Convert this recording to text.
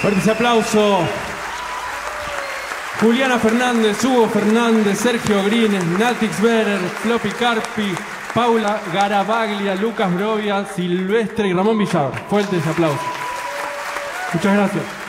Fuerte ese aplauso. Juliana Fernández, Hugo Fernández, Sergio Grines, Natix Berer, Floppy Carpi, Paula Garabaglia, Lucas Brovia, Silvestre y Ramón Villar. Fuerte ese aplauso. Muchas gracias.